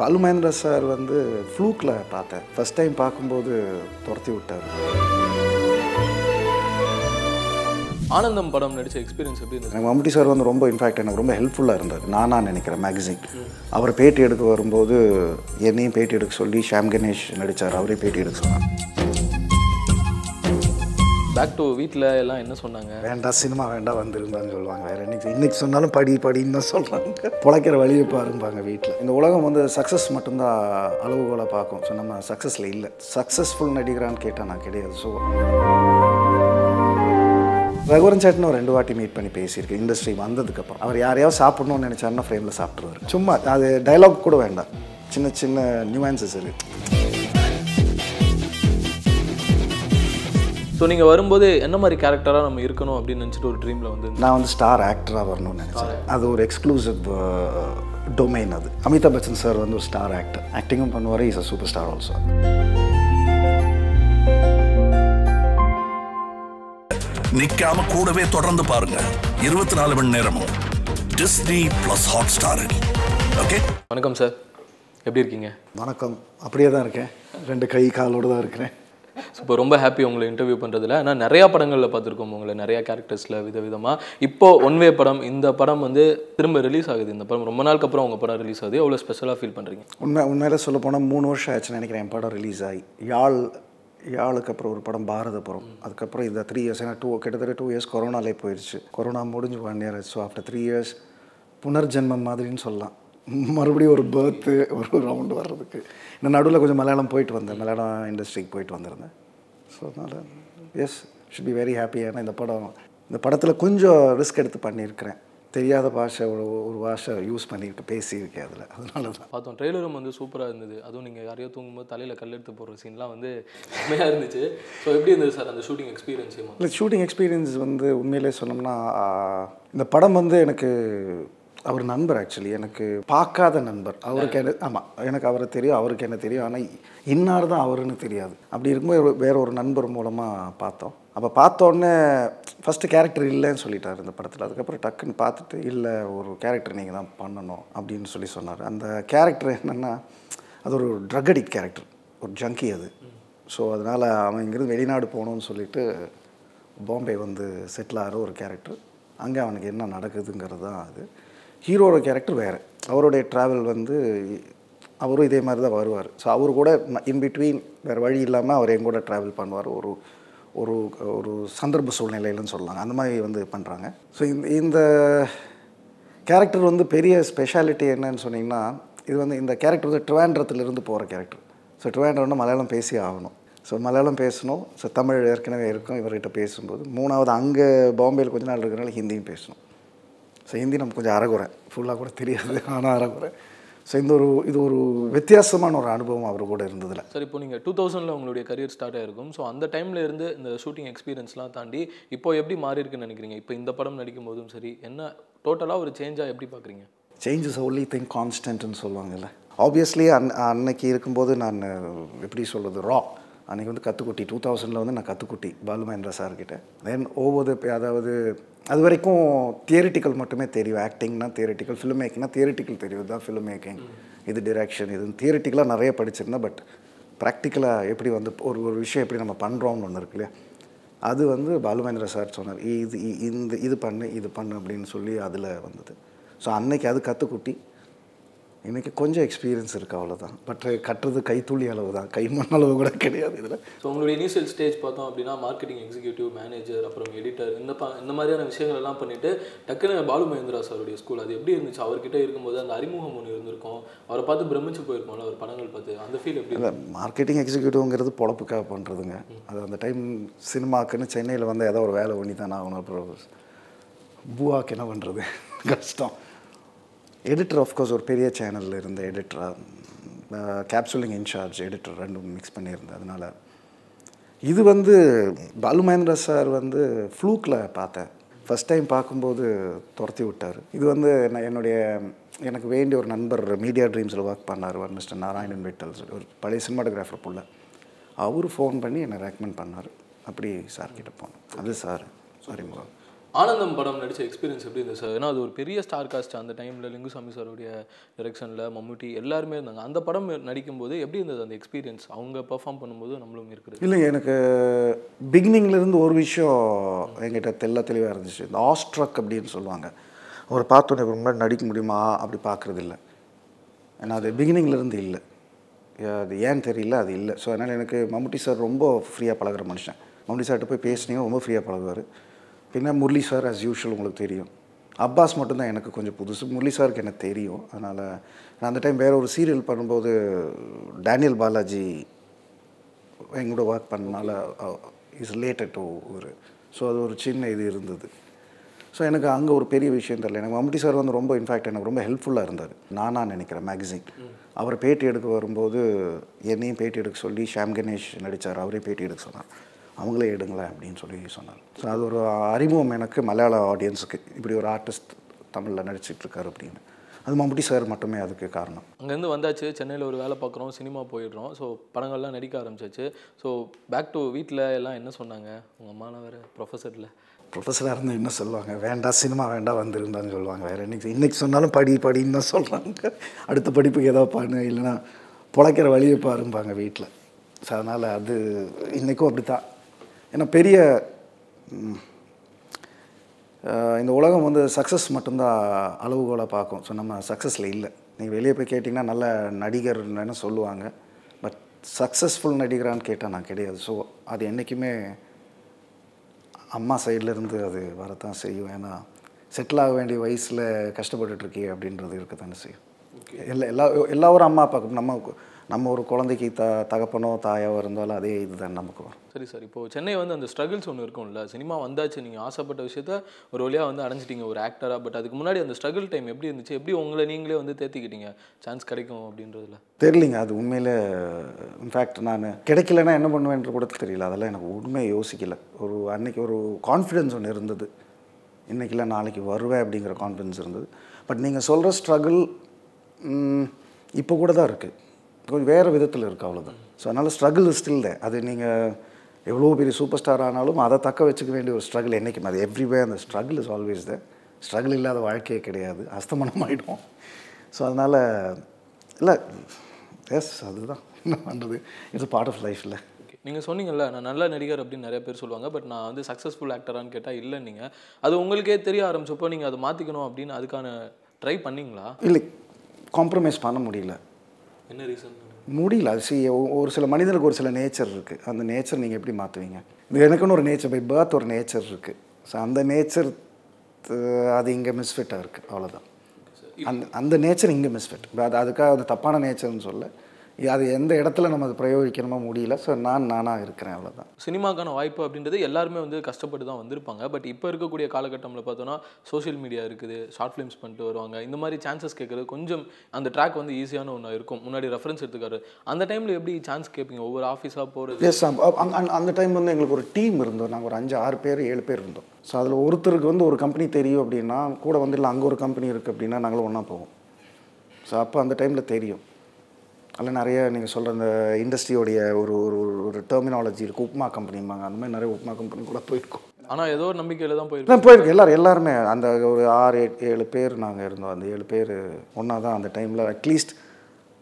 Balu Mahendra sir வந்து ஃப்ளூக்கில் பார்த்தேன். First time பார்க்கும்போது துரத்தி விட்டார். ஆனந்தம் படம் நடிச்ச எக்ஸ்பீரியன்ஸ் எப்படி இருந்தது? எனக்கு மம்முட்டி சார் வந்து ரொம்ப இன்ஃபேக்ட் எனக்கு ரொம்ப ஹெல்ப்ஃபுல்லாக இருந்தார். நானா நினைக்கிறேன் மேகசின் அவர் பேட்டி எடுக்க வரும்போது என்னையும் பேட்டி எடுக்க சொல்லி ஷாம் கணேஷ் நடித்தார் அவரே பேட்டி எடுக்க சொன்னார். பேக் டு வீட்டில் எல்லாம் என்ன சொன்னாங்க? வேண்டாம் சினிமா வேண்டாம் வந்துருந்தான்னு சொல்லுவாங்க. வேறு இன்னைக்கு இன்னைக்கு சொன்னாலும் படி படின்னு தான் சொல்கிறாங்க பிழைக்கிற வழியை பாருப்பாங்க வீட்டில் இந்த உலகம் வந்து சக்ஸஸ் மட்டும்தான் அளவுகோலாக பார்க்கும். ஸோ நம்ம சக்ஸஸில் இல்லை. சக்ஸஸ்ஃபுல் நடிகரான்னு கேட்டால் நான் கிடையாது. ஸோ ரகுவரன் சேட்னு ஒரு ரெண்டு வாட்டி மீட் பண்ணி பேசியிருக்கேன் இண்டஸ்ட்ரி வந்ததுக்கப்புறம். அவர் யாரையாவது சாப்பிடணும்னு நினச்சாருன்னா ஃப்ரேமில் சாப்பிட்ருவாரு சும்மா அது டைலாக் கூட வேண்டாம். சின்ன சின்ன நியூஆன்சஸ் இருக்குது ஸோ நீங்கள் வரும்போது என்ன மாதிரி கேரக்டராக நம்ம இருக்கணும் அப்படின்னு நினச்சிட்டு ஒரு ட்ரீமில் வந்து நான் வந்து ஸ்டார் ஆக்டராக வரணும்னு நினச்சேன். அது ஒரு எக்ஸ்க்ளூசிவ் டொமைன் அது. அமிதாப் பச்சன் சார் வந்து ஒரு ஸ்டார் ஆக்டர் ஆக்டிங்கும் பண்ணுவார். Is a super star also நிக்காம கூடவே தொடர்ந்து பாருங்க. இருபத்தி நாலு மணி நேரமும் டிஸ்னி பிளஸ் ஹாட் ஸ்டாரில் ஓகே வணக்கம் சார் எப்படி இருக்கீங்க? வணக்கம். அப்படியே தான் இருக்கேன். ரெண்டு கை காலோடு தான் இருக்கிறேன். இப்போ ரொம்ப ஹாப்பி உங்களை இன்டர்வியூ பண்ணுறதுல ஆனால் நிறையா படங்களில் பார்த்துருக்கோம் உங்களை. நிறையா கேரக்டர்ஸில் விதவிதமாக இப்போ ஒன் வே படம் இந்த படம் வந்து திரும்ப ரிலீஸ் ஆகுது. இந்த படம் ரொம்ப நாளுக்கு அப்புறம் உங்கள் படம் ரிலீஸ் ஆகுது. எவ்வளோ ஸ்பெஷலாக ஃபீல் பண்ணுறீங்க உண்மை உண்மையில சொல்ல போனால் மூணு வருஷம் ஆச்சுன்னு நினைக்கிறேன். என் படம் ரிலீஸ் ஆகி. யாழ் யாழுக்கு அப்புறம் ஒரு படம் பாரதபுரம். அதுக்கப்புறம் இந்த த்ரீ இயர்ஸ் ஏன்னா டூ கிட்டத்தட்ட டூ இயர்ஸ் கொரோனாலே போயிடுச்சு கொரோனா முடிஞ்சு one year so after three years புனர்ஜென்மம் மாதிரின்னு சொல்லலாம். மறுபடியும் ஒரு பேர்த்து ஒரு ரவுண்டு வர்றதுக்கு. இந்த நடுவில் கொஞ்சம் மலையாளம் போயிட்டு வந்தேன். மலையாளம் இண்டஸ்ட்ரிக்கு போயிட்டு வந்திருந்தேன். ஸோ அதனால் yes should be very happy ஏன்னா இந்த படம் இந்த படத்தில் கொஞ்சம் ரிஸ்க் எடுத்து பண்ணியிருக்கிறேன். தெரியாத பாஷை ஒரு ஒரு பாஷை யூஸ் பண்ணியிருக்கேன் பேசியிருக்கேன் அதில். அதனால தான் பார்த்தோம் ட்ரெய்லரும் வந்து சூப்பராக இருந்தது. அதுவும் நீங்கள் யாரையோ தூங்கும்போது தலையில் கல்லெடுத்து போடுற சீன்லாம் வந்து செம்மையாக இருந்துச்சு. ஸோ எப்படி இருந்தது சார் அந்த ஷூட்டிங் எக்ஸ்பீரியன்ஸ் இல்லை ஷூட்டிங் எக்ஸ்பீரியன்ஸ் வந்து உண்மையிலே சொன்னோம்னா இந்த படம் வந்து எனக்கு அவர் நண்பர் ஆக்சுவலி எனக்கு பார்க்காத நண்பர். அவருக்கு என்ன ஆமாம் எனக்கு அவரை தெரியும் அவருக்கு என்ன தெரியும். ஆனால் இன்னார் தான் அவருன்னு தெரியாது. அப்படி இருக்கும்போது வேற ஒரு நண்பர் மூலமாக பார்த்தோம். அப்போ பார்த்தோன்னே ஃபஸ்ட்டு கேரக்டர் இல்லைன்னு சொல்லிட்டார் இந்த படத்தில். அதுக்கப்புறம் டக்குன்னு பார்த்துட்டு இல்லை ஒரு கேரக்டர் நீங்கள் தான் பண்ணணும் அப்படின்னு சொல்லி சொன்னார். அந்த கேரக்டர் என்னென்னா அது ஒரு ட்ரக் அடிக்ட் கேரக்டர் ஒரு ஜங்கி அது. ஸோ அதனால் அவன் இங்கேருந்து வெளிநாடு போகணும்னு சொல்லிட்டு பாம்பே வந்து செட்டில் ஆகிற ஒரு கேரக்டர் அங்கே அவனுக்கு என்ன நடக்குதுங்கிறது தான் அது. ஹீரோட கேரக்டர் வேறு. அவருடைய ட்ராவல் வந்து அவரும் இதே மாதிரி தான் வருவார். ஸோ அவர் கூட இன் பிட்வீன் வேறு வழி இல்லாமல் அவர் எங்கூட ட்ராவல் பண்ணுவார். ஒரு ஒரு ஒரு சந்தர்ப்ப சூழ்நிலையிலன்னு சொல்லலாம். அந்த மாதிரி வந்து பண்ணுறாங்க ஸோ இந்த இந்த கேரக்டர் வந்து பெரிய ஸ்பெஷாலிட்டி என்னன்னு சொன்னீங்கன்னா இது வந்து இந்த கேரக்டர் வந்து ட்ரிவாண்ட்ரத்துலேருந்து போகிற கேரக்டர். ஸோ ட்ரிவாண்ட்ரம்னா மலையாளம் பேசி ஆகணும். ஸோ மலையாளம் பேசணும். ஸோ தமிழ் ஏற்கனவே இருக்கும். இவர்கிட்ட பேசும்போது. மூணாவது அங்கே பாம்பேயில் கொஞ்ச நாள் இருக்கிறனால ஹிந்தியும் பேசணும். ஸோ ஹிந்தி நமக்கு கொஞ்சம் அறகுறை. ஃபுல்லாக கூட தெரியாது ஆனால் அறகுறை. ஸோ இந்த ஒரு இது ஒரு வித்தியாசமான ஒரு அனுபவம் அவர் கூட இருந்ததில். சார் இப்போ நீங்கள் டூ தௌசண்டில் உங்களுடைய கரியர் ஸ்டார்ட் ஆயிருக்கும். ஸோ அந்த டைம்ல இருந்து இந்த ஷூட்டிங் எக்ஸ்பீரியன்ஸ்லாம் தாண்டி இப்போ எப்படி மாறி இருக்குன்னு நினைக்கிறீங்க? இப்போ இந்த படம் நடிக்கும் போதும் சரி என்ன டோட்டலாக ஒரு சேஞ்சாக எப்படி பார்க்குறீங்க? சேஞ்ச் இஸ் ஒன்லி திங் கான்ஸ்டன்ட்னு சொல்லுவாங்கல்ல. ஆப்வியஸ்லி அன் அன்னைக்கு இருக்கும்போது நான் எப்படி சொல்கிறது ரா அன்றைக்கி வந்து கத்துக்குட்டி டூ தௌசண்டில் வந்து நான் கத்துக்குட்டி பாலு மகேந்திர சார்கிட்ட. தென் ஒவ்வொரு அதாவது அது வரைக்கும் தியரிட்டிக்கல் மட்டுமே தெரியும். ஆக்டிங்னா தியரிட்டிக்கல் ஃபிலிம் மேக்கிங்னா தியரிட்டிக்கல் தெரியும். தான் ஃபிலிம் மேக்கிங் இது டிரெக்ஷன் இது தியரிட்டிக்கலாக நிறைய படிச்சிருந்தேன் பட் ப்ராக்டிக்கலாக எப்படி வந்து ஒரு ஒரு விஷயம் எப்படி நம்ம பண்ணுறோம்னு ஒன்று இருக்கு இல்லையா? அது வந்து பாலு மகேந்திர சார் சொன்னார். இது இ- இந்த இது பண்ணு இது பண்ணு அப்படின்னு சொல்லி அதில் வந்தது. ஸோ அன்னைக்கு அது கற்றுக்குட்டி இன்னைக்கு கொஞ்சம் எக்ஸ்பீரியன்ஸ் இருக்குது அவ்வளோதான் பட் கட்டுறது கைத்துளி அளவு தான். கை மண் அளவு கூட கிடையாது இதில். ஸோ உங்களுடைய இனிஷியல் ஸ்டேஜ் பார்த்தோம் அப்படின்னா மார்க்கெட்டிங் எக்ஸிக்யூட்டிவ் மேனேஜர் அப்புறம் எடிட்டர் இந்த ப இந்த மாதிரியான விஷயங்கள் எல்லாம் பண்ணிட்டு டக்குன்னு பாலு மகேந்திரா சாருடைய ஸ்கூல் அது எப்படி இருந்துச்சு? அவர்கிட்ட இருக்கும்போது அந்த அறிமுகம் ஒன்று இருந்திருக்கும். அவரை பார்த்து பிரமிச்சு போயிருப்போம்ல அவர் படங்கள் பார்த்து. அந்த ஃபீல் எப்படி இல்லை மார்க்கெட்டிங் எக்ஸிக்யூட்டிவ்ங்கிறது பொழப்புக்காக பண்ணுறதுங்க அது அந்த டைம் சினிமாக்குன்னு சென்னையில் வந்து ஏதோ ஒரு வேலை பண்ணி தானே ஆகணும். அப்புறம் பூவாக்கு என்ன பண்ணுறது கஷ்டம். எடிட்டர் ஆஃப்கோர்ஸ் ஒரு பெரிய சேனலில் இருந்த எடிட்டராக கேப்சூலிங் இன்சார்ஜ் எடிட்டர் ரெண்டும் மிக்ஸ் பண்ணியிருந்தேன். அதனால் இது வந்து பாலு மகேந்திர சார் வந்து ஃப்ளூக்கில் பார்த்தேன். ஃபஸ்ட் டைம் பார்க்கும்போது துரத்தி விட்டார். இது வந்து நான் என்னுடைய எனக்கு வேண்டிய ஒரு நண்பர் மீடியா ட்ரீம்ஸில் ஒர்க் பண்ணார் மிஸ்டர் நாராயணன் விட்டல் சொல்லி ஒரு பழைய சினிமாட்டோகிராஃபர் புள்ள. அவர் ஃபோன் பண்ணி என்னை ரெக்கமெண்ட் பண்ணார். அப்படி சார் கிட்டே போனோம். அது சார் சாரி ஆனந்தம் படம் நடிச்ச எக்ஸ்பீரியன்ஸ் எப்படி இருந்தது சார் ஏன்னா அது ஒரு பெரிய ஸ்டார் காஸ்ட் அந்த டைமில் லிங்குசாமி சாருடைய டைரக்ஷனில் மம்முட்டி எல்லாருமே இருந்தாங்க. அந்த படம் நடிக்கும்போது எப்படி இருந்தது அந்த எக்ஸ்பீரியன்ஸ் அவங்க பெர்ஃபார்ம் பண்ணும்போது நம்மளும் இருக்குது இல்லை எனக்கு பிகினிங்லேருந்து இருந்து ஒரு விஷயம் என்கிட்ட தெள்ள தெளிவாக இருந்துச்சு. இந்த ஆஸ்ட்ரக் அப்படின்னு சொல்லுவாங்க. அவரை பார்த்தோன்னே இவருக்கு முன்னாடி நடிக்க முடியுமா? அப்படி பார்க்குறது இல்லை. ஏன்னா அது பிகினிங்லேருந்து இல்லை. அது ஏன்னு தெரியல? அது இல்லை. ஸோ அதனால் எனக்கு மம்முட்டி சார் ரொம்ப ஃப்ரீயாக பழகுற மனுஷன். மம்முட்டி சார்கிட்ட போய் பேசினீங்க ரொம்ப ஃப்ரீயாக பழகுவார். பின்ன முரளி சார் as யூஷுவல் உங்களுக்கு தெரியும். அப்பாஸ் மட்டும்தான் எனக்கு கொஞ்சம் புதுசு. முரளி சாருக்கு எனக்கு தெரியும். அதனால் நான் அந்த டைம் வேற ஒரு சீரியல் பண்ணும்போது டேனியல் பாலாஜி எங்கூட ஒர்க் பண்ணனால இஸ் ரிலேட்டட் டு ஒரு ஸோ அது ஒரு சின்ன இது இருந்தது. ஸோ எனக்கு அங்கே ஒரு பெரிய விஷயம் தெரியல. எனக்கு மம்முட்டி சார் வந்து ரொம்ப இன்ஃபேக்ட் எனக்கு ரொம்ப ஹெல்ப்ஃபுல்லாக இருந்தார். நானாக நினைக்கிறேன் மேகசின் அவர் பேட்டி எடுக்க வரும்போது என்னையும் பேட்டி எடுக்க சொல்லி ஷாம் கணேஷ் நடித்தார் அவரே பேட்டி எடுக்க சொன்னார். அவங்களே எடுங்களேன் அப்படின்னு சொல்லி சொன்னார். ஸோ அது ஒரு அறிமுகம் எனக்கு மலையாள ஆடியன்ஸுக்கு இப்படி ஒரு ஆர்டிஸ்ட் தமிழில் நடிச்சிட்டு இருக்காரு அப்படின்னு. அது மம்முட்டி சார் மட்டுமே அதுக்கு காரணம். அங்கேருந்து வந்தாச்சு சென்னையில் ஒரு வேலை பார்க்குறோம் சினிமா போயிடுறோம். ஸோ படங்கள்லாம் நடிக்க ஆரம்பிச்சாச்சு. ஸோ பேக் டு வீட்டில் எல்லாம் என்ன சொன்னாங்க? உங்கள் வேறு ப்ரொஃபஸரில் ப்ரொஃபஸராக இருந்தால் என்ன சொல்லுவாங்க? வேண்டாம் சினிமா வேண்டாம் வந்துருந்தான்னு சொல்லுவாங்க. வேறு இன்னைக்கு இன்னைக்கு சொன்னாலும் படி படின்னு தான் சொல்கிறாங்க அடுத்த படிப்புக்கு ஏதோ பண்ணு இல்லைன்னா பொழைக்கிற வழியை பாரும்பாங்க வீட்டில் ஸோ அதனால் அது இன்றைக்கும் அப்படி தான் ஏன்னா பெரிய இந்த உலகம் வந்து சக்ஸஸ் மட்டும்தான் அளவுகோலாக பார்க்கும். ஸோ நம்ம சக்ஸஸில் இல்லை. நீங்கள் வெளியே போய் கேட்டிங்கன்னா நல்ல நடிகர்னு சொல்லுவாங்க. பட் சக்ஸஸ்ஃபுல் நடிகரான்னு கேட்டால் நான் கிடையாது. ஸோ அது என்றைக்குமே அம்மா சைடுல இருந்து அது வரத்தான் செய்யும். ஏன்னா செட்டில் ஆக வேண்டிய வயசில் கஷ்டப்பட்டுட்டு இருக்கே அப்படின்றது இருக்கத்தானே செய்யும். எல்லா எல்லா எல்லா ஒரு அம்மா அப்பாவுக்கும் நம்ம நம்ம ஒரு குழந்தைக்கு த தகப்பனோ தாயாவோ இருந்தாலும் அதே இதுதான் நமக்கு வரும். சரி சார் இப்போ சென்னை வந்து அந்த ஸ்ட்ரகிள்ஸ் ஒன்று இருக்கும்ல சினிமா வந்தாச்சு நீங்கள் ஆசைப்பட்ட விஷயத்த ஒரு வழியாக வந்து அடைஞ்சிட்டீங்க ஒரு ஆக்டராக பட் அதுக்கு முன்னாடி அந்த ஸ்ட்ரகிள் டைம் எப்படி இருந்துச்சு? எப்படி உங்களை நீங்களே வந்து தேத்திக்கிட்டீங்க? சான்ஸ் கிடைக்கும் அப்படின்றதுல. தெரியலிங்க அது உண்மையில் இன்ஃபேக்ட் நான் கிடைக்கலன்னா என்ன பண்ணுவேன்ற கூட தெரியல அதெல்லாம் எனக்கு உண்மையை யோசிக்கல. ஒரு அன்னைக்கு ஒரு கான்ஃபிடென்ஸ் ஒன்று இருந்தது. இன்றைக்கில நாளைக்கு வருவேன் அப்படிங்கிற கான்ஃபிடென்ஸ் இருந்தது. பட் நீங்கள் சொல்கிற ஸ்ட்ரகிள் இப்போ கூட தான் இருக்குது கொஞ்சம் வேறு விதத்தில் இருக்குது அவ்வளோதான் ஸோ அதனால் ஸ்ட்ரகிள் ஸ்டில் அது நீங்கள் எவ்வளோ பெரிய சூப்பர் ஸ்டார் ஆனாலும் அதை தக்க வச்சுக்க வேண்டிய ஒரு ஸ்ட்ரகிள் என்றைக்கும் அது எவ்ரிவே அந்த struggle is always the struggle இல்லாத வாழ்க்கையே கிடையாது. அஸ்தமனம் ஆகிடும் ஸோ அதனால் இல்லை எஸ் அதுதான். என்ன பண்ணுறது இட்ஸ் பார்ட் ஆஃப் லைஃப்பில் ஓகே நீங்கள் சொன்னீங்கல்ல நான் நல்ல நடிகர் அப்படின்னு நிறைய பேர் சொல்லுவாங்க பட் நான் வந்து சக்ஸஸ்ஃபுல் ஆக்டரான்னு கேட்டால் இல்லை நீங்கள் அது உங்களுக்கே தெரிய ஆரம்பிச்சப்போ நீங்கள் அதை மாற்றிக்கணும் அப்படின்னு அதுக்கான ட்ரை பண்ணீங்களா? இல்லை காம்ப்ரமைஸ் பண்ண முடியல. என்ன ரீசன் முடியல. அது சி ஒரு சில மனிதனுக்கு ஒரு சில நேச்சர் இருக்குது அந்த நேச்சர் நீங்கள் எப்படி மாற்றுவீங்க எனக்குன்னு ஒரு நேச்சர் பை பர்த் ஒரு நேச்சர் இருக்குது ஸோ அந்த நேச்சர் அது இங்கே மிஸ்ஃபிட்டாக இருக்குது அவ்வளோதான் அந்த அந்த நேச்சர் இங்கே மிஸ்ஃபிட் அது அதுக்காக அது தப்பான நேச்சர்னு சொல்ல அது எந்த இடத்துல நம்ம அது பிரயோகிக்கணுமோ முடியல. ஸோ நான் நானாக இருக்கிறேன் அவ்வளோதான் சினிமாக்கான வாய்ப்பு அப்படின்றது எல்லாருமே வந்து கஷ்டப்பட்டு தான் வந்திருப்பாங்க. பட் இப்போ இருக்கக்கூடிய காலகட்டத்தில் பார்த்தோன்னா சோஷியல் மீடியா இருக்குது ஷார்ட் ஃபிலிம்ஸ் பண்ணிட்டு வருவாங்க. இந்த மாதிரி சான்சஸ் கேட்குறது கொஞ்சம் அந்த ட்ராக் வந்து ஈஸியான ஒன்று இருக்கும். முன்னாடி ரெஃபரன்ஸ் எடுத்துக்காரு. அந்த டைமில் எப்படி சான்ஸ் கேட்பீங்க? ஒவ்வொரு ஆஃபீஸாக போகிறது எஸ் அந்த டைம் வந்து எங்களுக்கு ஒரு டீம் இருந்தோம். நாங்கள் ஒரு அஞ்சு ஆறு பேர் ஏழு பேர் இருந்தோம். ஸோ அதில் ஒருத்தருக்கு வந்து ஒரு கம்பெனி தெரியும் அப்படின்னா கூட வந்து இல்லை அங்கே ஒரு கம்பெனி இருக்குது அப்படின்னா நாங்களும் ஒன்றா போவோம். ஸோ அப்போ அந்த டைமில் தெரியும். அதில் நிறைய நீங்கள் சொல்கிற அந்த இண்டஸ்ட்ரியோடைய ஒரு ஒரு ஒரு- டெர்மினாலஜி இருக்குது உப்மா கம்பெனிம்பாங்க அந்த மாதிரி நிறைய உப்மா கம்பெனி கூட போயிருக்கோம். ஆனால் ஏதோ ஒரு நம்பிக்கையில் தான் போயிருக்கோம். போயிருக்கு. எல்லாரும் எல்லாருமே அந்த ஒரு ஆறு ஏழு பேர் நாங்கள் இருந்தோம். அந்த ஏழு பேர் ஒன்றா தான் அந்த டைமில் at least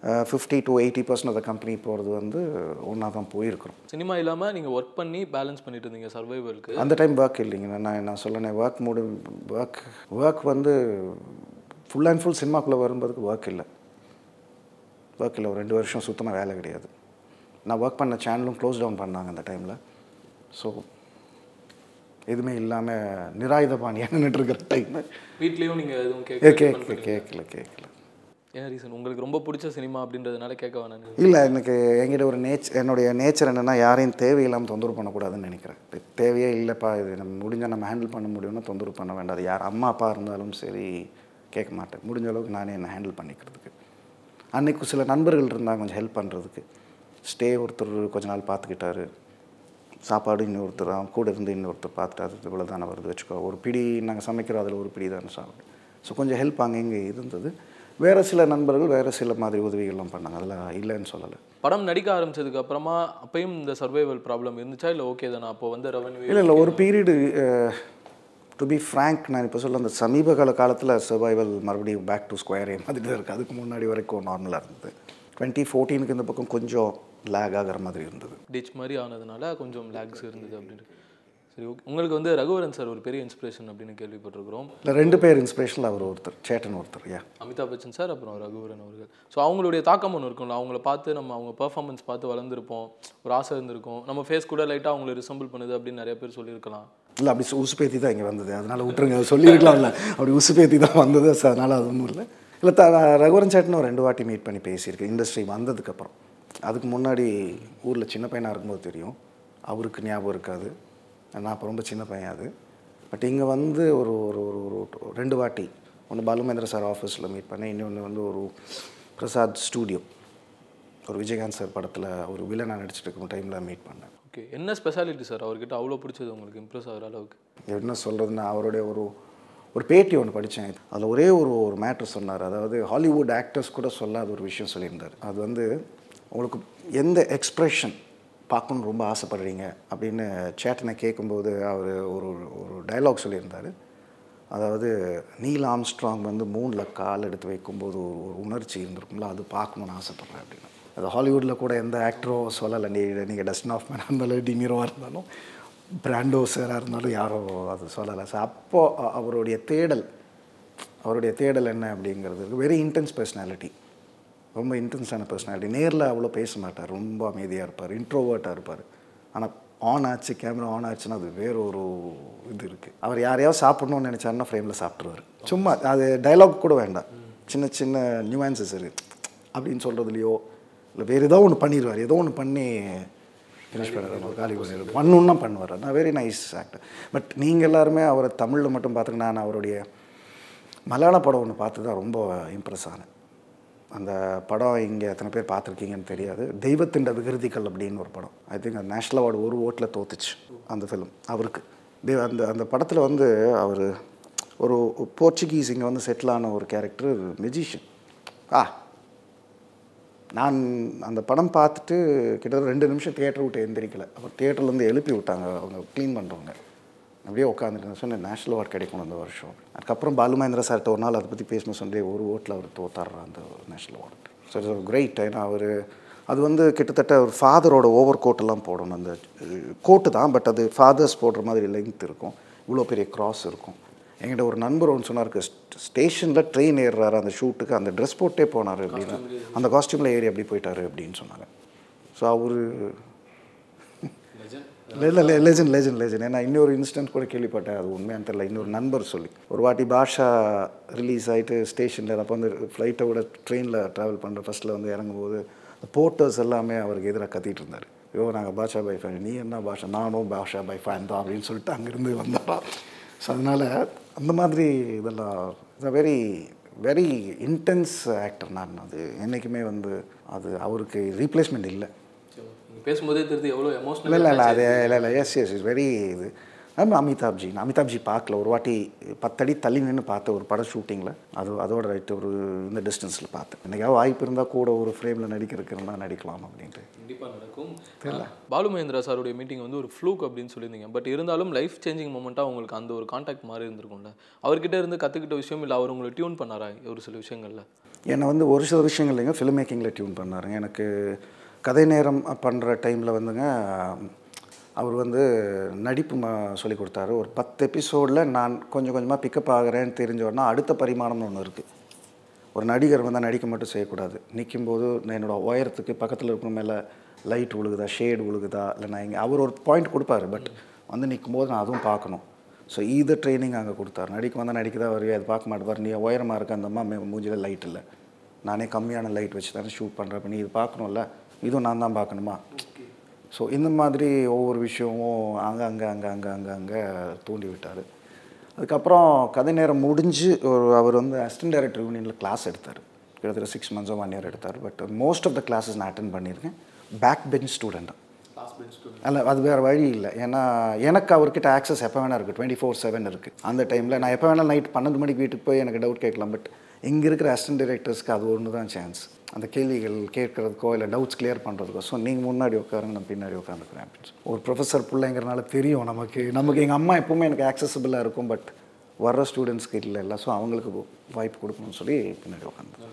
fifty to eighty percent அந்த கம்பெனி போகிறது வந்து ஒன்றா தான் போயிருக்கிறோம். சினிமா இல்லாமல் நீங்கள் ஒர்க் பண்ணி பேலன்ஸ் பண்ணிட்டு இருந்தீங்க சர்வைவலுக்கு அந்த டைம் ஒர்க் இல்லைங்க. நான் நான் சொல்லணேன் ஒர்க் மூடு ஒர்க் ஒர்க் வந்து ஃபுல் அண்ட் ஃபுல் சினிமாக்குள்ளே வரும்போதுக்கு ஒர்க் இல்லை. ஒர்க் இல்லை ஒரு ரெண்டு வருஷம் சுத்தமாக வேலை கிடையாது. நான் ஒர்க் பண்ண சேனலும் க்ளோஸ் டவுன் பண்ணாங்க அந்த டைமில் ஸோ எதுவுமே இல்லாமல் நிராயுதபாணியாக நின்றுட்டுருக்கிற டைம் வீட்லேயும் நீங்கள் எதுவும் கேட்கல கேட்க கேட்கல கேட்கல. என்ன ரீசன் உங்களுக்கு ரொம்ப பிடிச்ச சினிமா அப்படின்றதுனால கேட்க வேணாம் இல்லை எனக்கு என்கிட்ட ஒரு நேச் என்னுடைய நேச்சர் என்னென்னா யாரையும் தேவையில்லாமல் தொந்தரவு பண்ணக்கூடாதுன்னு நினைக்கிறேன். தேவையே இல்லைப்பா இது நம்ம முடிஞ்சால் நம்ம ஹேண்டில் பண்ண முடியும்னா தொந்தரவு பண்ண வேண்டாம். யார் அம்மா அப்பா இருந்தாலும் சரி கேட்க மாட்டேன். முடிஞ்ச அளவுக்கு நானே என்னை ஹேண்டில் பண்ணிக்கிறதுக்கு. அன்னைக்கு சில நண்பர்கள் இருந்தாங்க கொஞ்சம் ஹெல்ப் பண்ணுறதுக்கு ஸ்டே ஒருத்தர் கொஞ்ச நாள் பார்த்துக்கிட்டாரு. சாப்பாடு இன்னொருத்தர் அவன் கூட இருந்து இன்னொருத்தர் பார்த்துட்டு அது இவ்வளோ தானே வருது வச்சுக்கோ. ஒரு பிடி நாங்கள் சமைக்கிறோம் அதில் ஒரு பிடி தானே சாப்பிடு ஸோ கொஞ்சம் ஹெல்ப் அங்கே இங்கே இருந்தது. வேறு சில நண்பர்கள் வேறு சில மாதிரி உதவிகள்லாம் பண்ணாங்க. அதில் இல்லைன்னு சொல்லலை. படம் நடிக்க ஆரம்பிச்சதுக்கு அப்புறமா அப்பயும் இந்த சர்வைவல் ப்ராப்ளம் இருந்துச்சா? இல்லை ஓகே தானே? அப்போ வந்து ரெவன்யூ இல்லை இல்லை ஒரு பீரியடு டு பி ஃப்ரேங்க் நான் இப்போ சொல்ல அந்த சமீப கால காலத்தில் சர்வைவல் மறுபடியும் பேக் டு ஸ்கொயரே மாதிரி தான் இருக்குது அதுக்கு முன்னாடி வரைக்கும் நார்மலாக இருந்தது. டுவெண்ட்டி ஃபோர்டீனுக்கு இந்த பக்கம் கொஞ்சம் லேக் ஆகிற மாதிரி இருந்தது. டிச் மாதிரி ஆனதுனால கொஞ்சம் லேக்ஸ் இருந்தது அப்படின்னு சரி ஓகே. உங்களுக்கு வந்து ரகுவரன் சார் ஒரு பெரிய இன்ஸ்பிரேஷன் அப்படின்னு கேள்விப்பட்டிருக்கிறோம். இல்லை ரெண்டு பேர் இன்ஸ்பிரேஷனில் அவர் ஒருத்தர் சேட்டன் ஒருத்தர் யா அமிதாப் பச்சன் சார் அப்புறம் ரகுவரன் அவர்கள். ஸோ அவங்களுடைய தாக்கம் ஒன்று இருக்கும்ல அவங்கள பார்த்து நம்ம அவங்க பெர்ஃபார்மன்ஸ் பார்த்து வளர்ந்துருப்போம் ஒரு ஆசை இருந்திருக்கும். நம்ம ஃபேஸ் கூட லைட்டாக அவங்கள ரிசம்பிள் பண்ணுது அப்படின்னு நிறைய பேர் சொல்லியிருக்கலாம். இல்லை அப்படி உசுப்பேத்தி தான் இங்கே வந்தது. அதனால் விட்டுருங்க அது சொல்லியிருக்கலாம்ல. அப்படி உசுப்பேத்தி தான் வந்தது அதனால் அது ஒன்றும் இல்லை. இல்லை த ரகுவரன் சேட்டன் ஒரு ரெண்டு வாட்டி மீட் பண்ணி பேசியிருக்கேன் இண்டஸ்ட்ரி வந்ததுக்கப்புறம். அதுக்கு முன்னாடி ஊரில் சின்ன பையனாக இருக்கும்போது தெரியும். அவருக்கு ஞாபகம் இருக்காது. நான் அப்போ ரொம்ப சின்ன பையன் அது. பட் இங்கே வந்து ஒரு ஒரு ஒரு ஒரு ரெண்டு வாட்டி ஒன்று பாலுமேந்திர சார் ஆஃபீஸில் மீட் பண்ணேன். இன்னொன்று வந்து ஒரு பிரசாத் ஸ்டூடியோ ஒரு விஜயகாந்த் சார் படத்தில் ஒரு வில்லனாக நடிச்சிட்டு இருக்கும் டைமில் மீட் பண்ணேன். ஓகே என்ன ஸ்பெஷாலிட்டி சார் அவர்கிட்ட அவ்வளோ பிடிச்சது உங்களுக்கு இம்ப்ரெஸ் ஆகிற அளவுக்கு? என்ன சொல்கிறதுன்னா அவருடைய ஒரு ஒரு பேட்டி ஒன்று படித்தேன் அதில் ஒரே ஒரு ஒரு மேட்ரு சொன்னார். அதாவது ஹாலிவுட் ஆக்டர்ஸ் கூட சொல்லாத ஒரு விஷயம் சொல்லியிருந்தார். அது வந்து உங்களுக்கு எந்த எக்ஸ்ப்ரெஷன் பார்க்கணுன்னு ரொம்ப ஆசைப்படுறீங்க அப்படின்னு சேட்டனை கேட்கும்போது அவர் ஒரு ஒரு டயலாக் சொல்லியிருந்தார். அதாவது நீல் ஆம்ஸ்ட்ராங் வந்து மூணில் கால் எடுத்து வைக்கும்போது ஒரு ஒரு உணர்ச்சி இருந்திருக்கும்ல அது பார்க்கணுன்னு ஆசைப்பட்றேன் அப்படின்னு. அது ஹாலிவுட்டில் கூட எந்த ஆக்டரோ சொல்லலை. நீ நீங்கள் டஸ்டின் ஆஃப் மேனாக இருந்தாலும் டிமீரோவாக இருந்தாலும் பிராண்டோ சாராக இருந்தாலும் யாரோ அது சொல்லலை. ஸோ அப்போது அவருடைய தேடல் அவருடைய தேடல் என்ன அப்படிங்கிறது வெரி இன்டென்ஸ் பர்சனாலிட்டி ரொம்ப இன்டென்ஸான பர்சனாலிட்டி நேரில் அவ்வளோ பேச மாட்டார். ரொம்ப அமைதியாக இருப்பார். இன்ட்ரோவர்ட்டாக இருப்பார். ஆனால் ஆன் ஆச்சு கேமரா ஆன் ஆச்சுன்னா அது வேற ஒரு இது இருக்குது அவர் யாரையாவது சாப்பிட்ணுன்னு நினச்சாருன்னா ஃப்ரேமில் சாப்பிட்ருவார் சும்மா அது டைலாக் கூட வேண்டாம். சின்ன சின்ன நியூஆன்சஸ் இருக்குது அப்படின்னு சொல்கிறதுலையோ இல்லை வேறு ஏதோ ஒன்று பண்ணிடுவார் ஏதோ ஒன்று பண்ணி ஃபினிஷ் பண்ணுறாரு காலி பண்ணிடுவார். பண்ணணுன்னா பண்ணுவார். நான் வெரி நைஸ் ஆக்டர் பட் நீங்கள் எல்லாருமே அவரை தமிழில் மட்டும் பார்த்துக்கினா நான் அவருடைய மலையாள படம் ஒன்று பார்த்து தான் ரொம்ப இம்ப்ரெஸ் ஆனேன். அந்த படம் இங்கே எத்தனை பேர் பார்த்துருக்கீங்கன்னு தெரியாது. தெய்வத்தின் விகிருதிகள் அப்படின்னு ஒரு படம். ஐ திங்க் அந்த நேஷ்னல் அவார்டு ஒரு ஓட்டில் தோத்துச்சு அந்த ஃபிலிம் அவருக்கு. தெய்வ அந்த அந்த படத்தில் வந்து அவர் ஒரு போர்ச்சுகீஸ் இங்கே வந்து செட்டில் ஆன ஒரு கேரக்டர் மெஜிஷியன் ஆ. நான் அந்த படம் பார்த்துட்டு கிட்டத்தட்ட ரெண்டு நிமிஷம் தியேட்டர் விட்டு எந்திரிக்கலை. அப்புறம் தியேட்டர்லேருந்து எழுப்பி விட்டாங்க. அவங்க க்ளீன் பண்ணுறவங்க அப்படியே உட்காந்துட்டு சொன்னேன் நேஷ்னல் அவார்ட் கிடைக்கணும் இந்த வருஷம். அதுக்கப்புறம் பாலுமேந்திர சார்கிட்ட ஒரு நாள் அதை பற்றி பேசணும் சொல்லி ஒரு ஓட்டில் அவர் தோத்தாடுற அந்த national award so it's great ஏன்னா அவர் அது வந்து கிட்டத்தட்ட ஒரு ஃபாதரோட ஓவர் கோட்டெல்லாம் போடணும். அந்த கோட்டு தான் பட் அது ஃபாதர்ஸ் போடுற மாதிரி லெங்க் இருக்கும். இவ்வளோ பெரிய கிராஸ் இருக்கும். என்கிட்ட ஒரு நண்பர் ஒன்று சொன்னார் ஸ்டேஷனில் ட்ரெயின் ஏறுறாரு அந்த ஷூட்டுக்கு அந்த ட்ரெஸ் போட்டே போனார் அப்படின்னா அந்த காஸ்டியூமில் ஏறி அப்படி போயிட்டாரு அப்படின்னு சொன்னாங்க. ஸோ அவர் இல்லை இல்லை லெஜன் லெஜன் லெஜன் ஏன்னா இன்னொரு இன்சிடென்ட் கூட கேள்விப்பட்டேன். அது உண்மையான தெரியல. இன்னொரு நண்பர் சொல்லி. ஒரு வாட்டி பாஷா ரிலீஸ் ஆகிட்டு ஸ்டேஷனில் அப்போ வந்து ஃப்ளைட்டை விட ட்ரெயினில் ட்ராவல் பண்ணுற ஃபஸ்ட்டில் வந்து இறங்கும்போது போர்ட்டர்ஸ் எல்லாமே அவருக்கு எதிராக கத்திட்டு இருந்தார். ஐயோ நாங்கள் பாஷா பை ஃபேன் நீ என்ன பாஷா? நானும் பாஷா பை ஃபேன் தான் அப்படின்னு சொல்லிட்டு அங்கேருந்து வந்தாரா. ஸோ அதனால் அந்த மாதிரி இதெல்லாம் it's very very intense actor நான். அது என்றைக்குமே வந்து அது அவருக்கு ரீப்ளேஸ்மெண்ட் இல்லை. பேசும்போதே தெரியுது எவ்வளோ எமோஷனல் இல்லை இல்லை அது இல்லை இல்லை எஸ் எஸ் இஸ் வெரி இது. ஆமாம் அமிதாப்ஜி நான் அமிதாப்ஜி பார்க்கல. ஒரு வாட்டி பத்தடி தள்ளி நின்று பார்த்தேன் ஒரு படம் ஷூட்டிங்கில் அது அதோட ரைட்டு ஒரு இந்த டிஸ்டன்ஸில் பார்த்தேன். என்னைக்காவது வாய்ப்பு இருந்தால் கூட ஒரு ஃப்ரேமில் நடிக்கிறதுக்குன்னா நடிக்கலாம் அப்படின்ட்டு. கண்டிப்பாக நடக்கும். பாலு மகேந்திரா சாருடைய மீட்டிங் வந்து ஒரு ஃப்ளூக் அப்படின்னு சொல்லியிருந்தீங்க. பட் இருந்தாலும் லைஃப் சேஞ்சிங் மூமெண்ட்டாக உங்களுக்கு அந்த ஒரு காண்டாக்ட் மாதிரி இருந்திருக்கும்ல. அவர்கிட்ட இருந்து கற்றுக்கிட்ட விஷயம் இல்லை அவர் உங்களை டியூன் பண்ணாரா? ஒரு சில விஷயங்கள்ல. என்னை வந்து ஒரு சில விஷயங்கள் இல்லைங்க ஃபிலிம் மேக்கிங்கில் டியூன் பண்ணாருங்க. எனக்கு கதை நேரம் பண்ணுற டைமில் வந்துங்க அவர் வந்து நடிப்பு ம சொல்லி கொடுத்தாரு. ஒரு பத்து எபிசோடில் நான் கொஞ்சம் கொஞ்சமாக பிக்கப் ஆகிறேன்னு தெரிஞ்ச உடனே அடுத்த பரிமாணம்னு ஒன்று இருக்குது ஒரு நடிகர் வந்து நடிக்க மட்டும் செய்யக்கூடாது. நிற்கும்போது நான் உயரத்துக்கு பக்கத்தில் இருக்கிற மேலே லைட் விழுகுதா ஷேடு விழுகுதா இல்லை நான் இங்கே அவர் ஒரு பாயிண்ட் கொடுப்பாரு. பட் வந்து நிற்கும்போது நான் அதுவும் பார்க்கணும். ஸோ இது ட்ரைனிங் அங்கே கொடுத்தாரு. நடிக்க வந்தால் நடிக்கதா வருவே அது பார்க்க மாட்டேப்பார் நீ உயரமாக இருக்க அந்த அம்மா மூஞ்சியில் லைட் இல்லை. நானே கம்மியான லைட் வச்சு தானே ஷூட் பண்ணுறேன் நீ இது பார்க்கணும்ல. இதுவும் நான் தான் பார்க்கணுமா? ஸோ இந்த மாதிரி ஒவ்வொரு விஷயமும் அங்கே அங்கே அங்கே அங்கே அங்கே அங்கே தூண்டி விட்டார் அதுக்கப்புறம் கதை நேரம் முடிஞ்சு ஒரு அவர் வந்து அசிஸ்டன்ட் டைரக்டர் யூனியனில் கிளாஸ் எடுத்தார். கிட்டத்தட்ட six months so one year எடுத்தார். But most of the classes நான் அட்டன் பண்ணியிருக்கேன். பேக் பெஞ்ச் ஸ்டூடெண்ட் அல்ல அது வேறு வழி இல்லை. ஏன்னா எனக்கு அவர்கிட்ட ஆக்சஸ் எப்போ வேணா இருக்குது டுவெண்ட்டி ஃபோர் செவன் இருக்குது அந்த டைமில் நான் எப்போ வேணாலும் நைட் பன்னெண்டு மணிக்கு வீட்டுக்கு போய் எனக்கு டவுட் கேட்கலாம். பட் இங்கே இருக்கிற அசிஸ்டன்ட் டைரக்டர்ஸ்க்கு அது ஒன்று தான் சான்ஸ் அந்த கேள்விகள் கேட்கறதுக்கோ இல்லை டவுட்ஸ் கிளியர் பண்ணுறதுக்கோ ஸோ நீங்கள் முன்னாடி உட்காருங்க நான் பின்னாடி உட்காந்துக்கிறேன் அப்படின்னு. ஒரு ப்ரொஃபஸர் பிள்ளைங்கிறனால தெரியும் நமக்கு. நமக்கு எங்கள் அம்மா எப்பவுமே எனக்கு ஆக்சசபிளாக இருக்கும் பட் வர்ற ஸ்டூடெண்ட்ஸ்க்கு இல்லை இல்லை. ஸோ அவங்களுக்கு வாய்ப்பு கொடுக்கணும்னு சொல்லி பின்னாடி உட்காந்து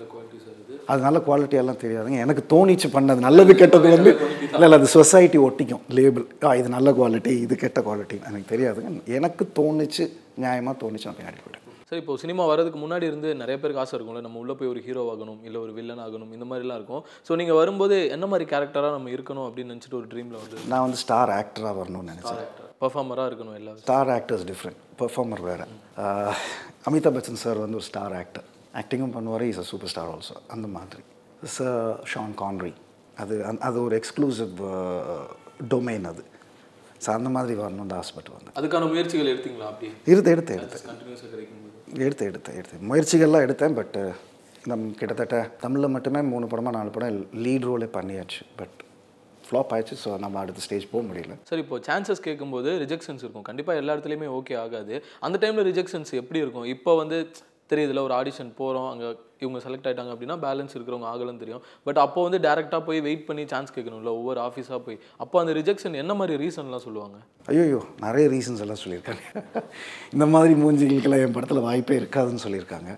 அது நல்ல குவாலிட்டியெல்லாம் தெரியாதுங்க. எனக்கு தோணிச்சு பண்ணது நல்லது கெட்டது வந்து இல்லை இல்லை அது சொசைட்டி ஒட்டிக்கும். லேபிள் ஆ இது நல்ல குவாலிட்டி இது கெட்ட குவாலிட்டி எனக்கு தெரியாதுங்க. எனக்கு தோணுச்சு நியாயமாக தோணுச்சு நான் பின்னாடி போயிட்டேன். சார் இப்போ சினிமா வரதுக்கு முன்னாடி இருந்து நிறைய பேருக்கு ஆசை இருக்கும்ல நம்ம உள்ளே போய் ஒரு ஹீரோ ஆகணும் இல்லை ஒரு வில்லன் ஆகணும் இந்த மாதிரிலாம் இருக்கும். ஸோ நீங்கள் வரும்போது என்ன மாதிரி கேரக்டராக நம்ம இருக்கணும் அப்படின்னு நினச்சிட்டு ஒரு ட்ரீமில் வந்து நான் வந்து ஸ்டார் ஆக்டராக வரணும்னு நினச்சேன். பர்ஃபார்மராக இருக்கணும் எல்லா ஸ்டார் ஆக்டர்ஸ் டிஃப்ரெண்ட் பெர்ஃபார்மர் வேறு. அமிதாப் பச்சன் சார் வந்து ஒரு ஸ்டார் ஆக்டர் ஆக்டிங்கும் பண்ணுவார் is a super star also அந்த மாதிரி. சார் ஷான் கான்ரி அது அந்த- அது ஒரு எக்ஸ்க்ளூசிவ் டொமைன் அது. ஸோ அந்த மாதிரி வரணும்னு ஆசைப்பட்டு வந்தேன். அதுக்கான முயற்சிகள் எடுத்தீங்களா அப்படி? எடுத்து எடுத்து எடுத்து எடுத்தேன் எடுத்தேன் எடுத்து எடுத்து எடுத்து முயற்சிகள்லாம் எடுத்தேன் பட்டு uh, நம் கிட்டத்தட்ட தமிழில் மட்டுமே மூணு படமாக நாலு படம் லீட் ரோலே பண்ணியாச்சு. பட் ஃப்ளாப் ஆயிடுச்சு ஸோ நம்ம அடுத்த ஸ்டேஜ் போக முடியல. சார் இப்போ சான்சஸ் கேட்கும்போது ரிஜெக்ஷன்ஸ் இருக்கும். கண்டிப்பாக எல்லா இடத்துலையுமே ஓகே ஆகாது. அந்த டைமில் ரிஜெக்ஷன்ஸ் எப்படி இருக்கும்? இப்போ வந்து தெரியுதுல ஒரு ஆடிஷன் போகிறோம் அங்கே இவங்க செலக்ட் ஆயிட்டாங்க அப்படின்னா பேலன்ஸ் இருக்கிறவங்க ஆகலன்னு தெரியும். பட் அப்போ வந்து டேரெக்டாக போய் வெயிட் பண்ணி சான்ஸ் கேட்கணும்ல ஒவ்வொரு ஆஃபீஸாக போய். அப்போ அந்த ரிஜெக்ஷன் என்ன மாதிரி ரீசன்லாம் சொல்லுவாங்க? ஐயோ நிறைய ரீசன்ஸ் எல்லாம் சொல்லியிருக்காங்க. இந்த மாதிரி மூஞ்சிகளுக்கெல்லாம் என் படத்தில் வாய்ப்பே இருக்காதுன்னு சொல்லியிருக்காங்க.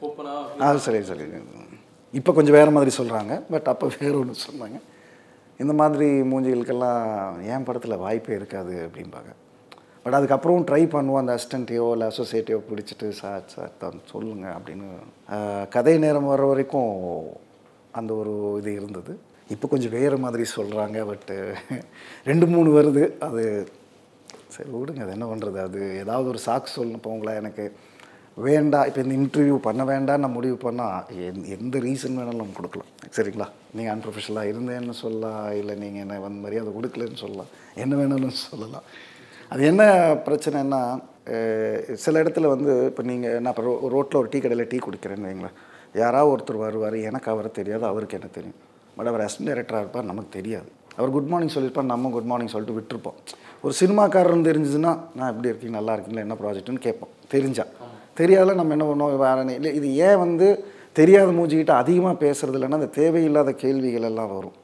சரி சரி. இப்போ கொஞ்சம் வேறு மாதிரி சொல்கிறாங்க பட் அப்போ வேறு ஒன்று சொன்னாங்க. இந்த மாதிரி மூஞ்சிகளுக்கெல்லாம் என் படத்தில் வாய்ப்பே இருக்காது அப்படிம்பாங்க. பட் அதுக்கப்புறம் ட்ரை பண்ணுவோம் அந்த அசிஸ்டண்ட்டையோ இல்லை அசோசியேட்டையோ பிடிச்சிட்டு சார் சார் தான் சொல்லுங்கள் அப்படின்னு கதை நேரம் வர வரைக்கும் அந்த ஒரு இது இருந்தது. இப்போ கொஞ்சம் வேறு மாதிரி சொல்கிறாங்க பட்டு ரெண்டு மூணு வருது. அது சரி விடுங்க அது என்ன பண்ணுறது அது ஏதாவது ஒரு சாக்கு சொல்லணும் போங்களா எனக்கு வேண்டாம் இப்போ இந்த இன்டர்வியூ பண்ண வேண்டாம் நான் முடிவு பண்ணால் எந்த ரீசன் வேணாலும் நம்ம கொடுக்கலாம். சரிங்களா? நீங்கள் அன்ப்ரொஃபஷனலாக இருந்தேன்னு சொல்லலாம் இல்லை நீங்கள் என்ன வந்து மரியாதை கொடுக்கலன்னு சொல்லலாம் என்ன வேணாலும் சொல்லலாம். அது என்ன பிரச்சனைன்னா சில இடத்துல வந்து இப்போ நீங்கள் நான் இப்போ ரோட்டில் ஒரு டீ கடையில் டீ குடிக்கிறேன்னு வைங்களேன். யாராவது ஒருத்தர் வருவார் எனக்கு அவரை தெரியாது அவருக்கு என்ன தெரியும். பட் அவர் அசிஸ்டன்ட் டைரக்டராக இருப்பார் நமக்கு தெரியாது. அவர் குட் மார்னிங் சொல்லியிருப்பார் நம்ம குட் மார்னிங் சொல்லிட்டு விட்டுருப்போம். ஒரு சினிமாக்காரன் தெரிஞ்சுதுன்னா நான் எப்படி இருக்கீங்க? நல்லா இருக்கீங்களா? என்ன ப்ராஜெக்ட்னு கேட்போம். தெரிஞ்சா. தெரியாத நம்ம என்ன பண்ணுவோம்? வேறு இல்லை இது ஏன் வந்து தெரியாத மூஞ்சிக்கிட்ட அதிகமாக பேசுறது இல்லைன்னா அந்த தேவையில்லாத கேள்விகள் எல்லாம் வரும்.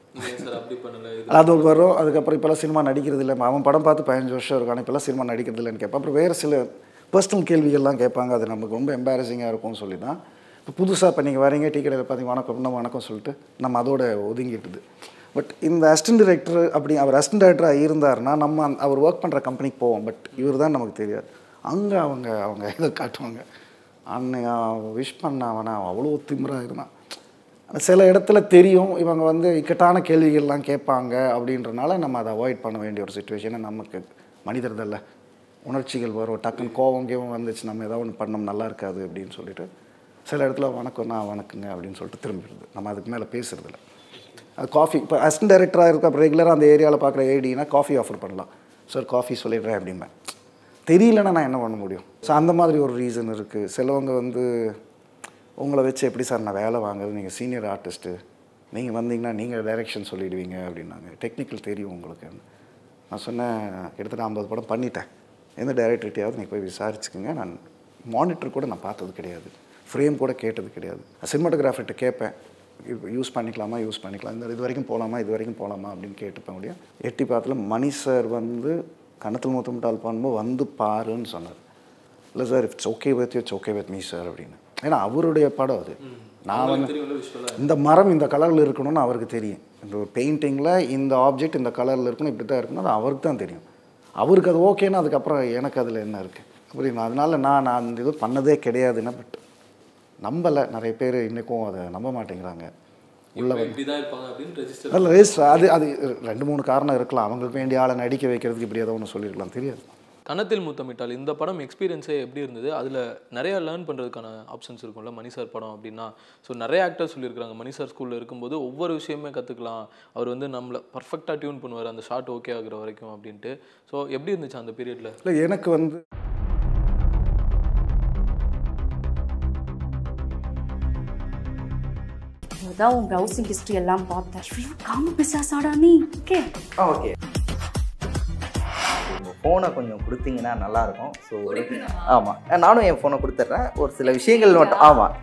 அது வரும். அதுக்கப்புறம் இப்போல்லாம் சினிமா நடிக்கிறது இல்லை. அவன் படம் பார்த்து பதினஞ்சு வருஷம் இருக்கும். ஆனால் இப்போல்லாம் சினிமா நடிக்கிறது இல்லைன்னு கேட்பான். அப்புறம் வேறு சில பர்சனல் கேள்விகள்லாம் கேட்பாங்க. அது நமக்கு ரொம்ப எம்பாரசிங்காக இருக்கும்னு சொல்லி தான் இப்போ புதுசாக இப்போ நீங்கள் வரீங்க டீ கடையில் பார்த்தீங்க வணக்கம் நம்ம வணக்கம் சொல்லிட்டு நம்ம அதோட ஒதுங்கிட்டுது பட் இந்த அசிஸ்டன்ட் டிரெக்டர் அப்படி அவர் அசிஸ்டன்ட் டைரக்டராக இருந்தார்னா நம்ம அவர் ஒர்க் பண்ணுற கம்பெனிக்கு போவோம். பட் இவர் தான் நமக்கு தெரியாது. அங்கே அவங்க அவங்க இதை காட்டுவாங்க. அன்னை விஷ் பண்ண அவனை அவ்வளோ திமிராக இருந்தான். சில இடத்துல தெரியும் இவங்க வந்து இக்கட்டான கேள்விகள்லாம் கேட்பாங்க அப்படின்றனால நம்ம அதை அவாய்ட் பண்ண வேண்டிய ஒரு சுச்சுவேஷனை நமக்கு மனிதர் உணர்ச்சிகள் வரும். டக்குன்னு கோவம் கேவம் வந்துச்சு நம்ம ஏதாவது ஒன்று பண்ணோம் நல்லா இருக்காது அப்படின்னு சொல்லிட்டு சில இடத்துல வணக்கம் நான் வணக்கங்க அப்படின்னு சொல்லிட்டு திரும்பிடுது நம்ம அதுக்கு மேலே பேசுறதில்ல. அது காஃபி இப்போ அசிஸ்டன்ட் டைரக்டராக இருக்க ரெகுலராக அந்த ஏரியாவில் பார்க்குற ஏடினா காஃபி ஆஃபர் பண்ணலாம். சார் காஃபி சொல்லிடுறேன் அப்படிம்பேன். தெரியலன்னா நான் என்ன பண்ண முடியும்? ஸோ அந்த மாதிரி ஒரு ரீசன் இருக்குது சிலவங்க வந்து உங்களை வச்சு எப்படி சார் நான் வேலை வாங்குறது? நீங்கள் சீனியர் ஆர்டிஸ்ட்டு நீங்கள் வந்தீங்கன்னா நீங்கள் டைரெக்ஷன் சொல்லிடுவீங்க அப்படின்னாங்க. டெக்னிக்கல் தெரியும் உங்களுக்கு. நான் சொன்னேன் கிட்டத்தட்ட ஐம்பது படம் பண்ணிட்டேன். எந்த டைரக்டர்கிட்டையாவது நீங்கள் போய் விசாரிச்சுக்கோங்க. நான் மானிட்டர் கூட நான் பார்த்தது கிடையாது. ஃப்ரேம் கூட கேட்டது கிடையாது. சினிமாட்டோகிராஃபர்கிட்ட கேட்பேன். யூஸ் பண்ணிக்கலாமா? யூஸ் பண்ணிக்கலாம். இந்த இது வரைக்கும் போகலாமா இது வரைக்கும் போகலாமா அப்படின்னு கேட்டுப்பேன் முடியும் எட்டி பார்த்துல மணி சார் வந்து கணத்தில் மூத்தமிட்டால் பண்ணும்போது வந்து பாருன்னு சொன்னார். இல்லை sir it's okay with it's okay with me sir அப்படின்னு. ஏன்னா அவருடைய படம் அது. நான் வந்து இந்த மரம் இந்த கலரில் இருக்கணும்னு அவருக்கு தெரியும். இந்த ஒரு பெயிண்டிங்கில் இந்த ஆப்ஜெக்ட் இந்த கலரில் இருக்கணும் இப்படி தான் இருக்கணும் அது அவருக்கு தான் தெரியும். அவருக்கு அது ஓகேன்னா அதுக்கப்புறம் எனக்கு அதில் என்ன இருக்குது அப்படின்னு அதனால நான் நான் அந்த இது பண்ணதே கிடையாதுன்னா பட் நம்பலை. நிறைய பேர் இன்றைக்கும் அதை நம்ப மாட்டேங்கிறாங்க. உள்ள அதில் ரெஜிஸ்டர் அது அது ரெண்டு மூணு காரணம் இருக்கலாம். அவங்களுக்கு வேண்டிய ஆளை நடிக்க வைக்கிறதுக்கு இப்படி ஏதோ ஒன்று சொல்லியிருக்கலாம். தெரியாது. கன்னத்தில் முத்தமிட்டால் இந்த படம் எக்ஸ்பீரியன்ஸே எப்படி இருந்தது? அதில் நிறைய லேர்ன் பண்ணுறதுக்கான ஆப்ஷன்ஸ் இருக்கும்ல மணி சார் படம் அப்படின்னா. ஸோ நிறைய ஆக்டர்ஸ் சொல்லியிருக்காங்க மணி சார் ஸ்கூலில் இருக்கும்போது ஒவ்வொரு விஷயமே கற்றுக்கலாம் அவர் வந்து நம்மளை பர்ஃபெக்டாக டியூன் பண்ணுவார். அந்த ஷாட் ஓகே ஆகுற வரைக்கும் அப்படின்ட்டு. ஸோ எப்படி இருந்துச்சு அந்த பீரியடில் இல்லை எனக்கு வந்து அதான் உன் ப்ரௌசிங் ஹிஸ்ட்ரி எல்லாம் பார்த்தேன். காம பிசாசாடா நீ? ஓகே ஆ ஓகே ஃபோனை கொஞ்சம் கொடுத்தீங்கன்னா நல்லாயிருக்கும். ஸோ ஆமாம் நானும் என் ஃபோனை கொடுத்துட்றேன். ஒரு சில விஷயங்கள் மட்டும் ஆமாம்